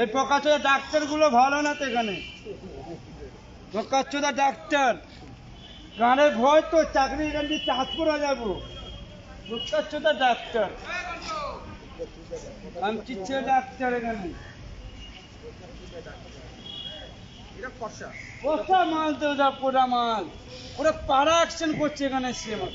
এই পোকাচ্চোদা ডাক্তারগুলো ভালো না তো এখানে? পোকাচ্চোদা ডাক্তার। গানের ভয় তো চাকরি এখান দিয়ে চাঁদপুর যাব। পোকাচ্চোদা ডাক্তার। আমি ডাক্তার এখানে। পোষা মাল তো ওটা পোড়া মাল। ওরা পাড়া অ্যাকশন করছে এখানে সে আমার